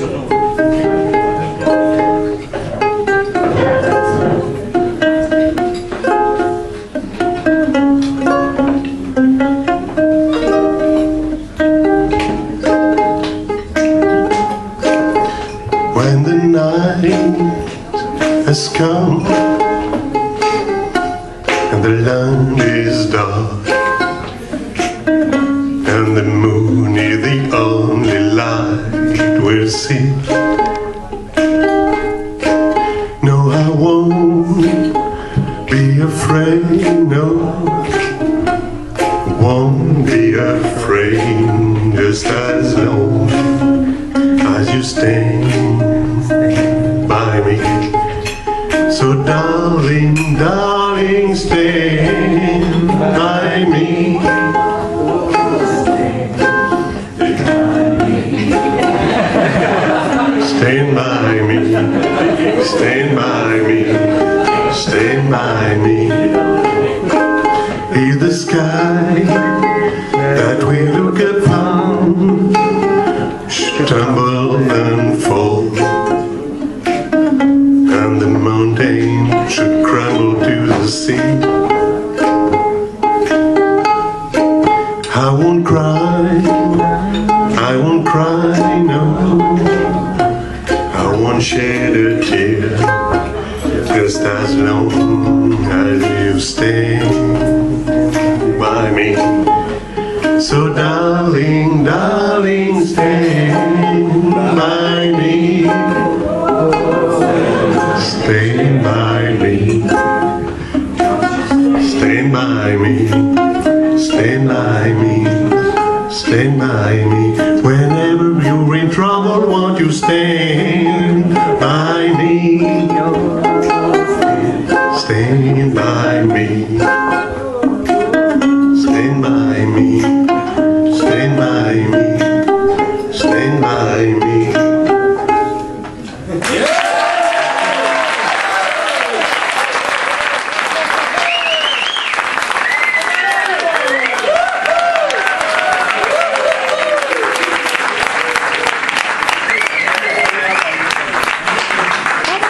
When the night has come and the land is dark and the moon is No, I won't be afraid, no, won't be afraid just as long as you stand by me. So darling, darling, stand by me. Stand by me, stand by me, stand by me. Hear the sky that we look upon stumble and fall. And the mountain should crumble to the sea. I won't cry. I won't cry no won't shed a tear just as long as you stay by me so darling, darling, stay by me. Stay by me. Stay by me. Stay by me. Stay by me. You stand by me? Stand by me. Stand by me.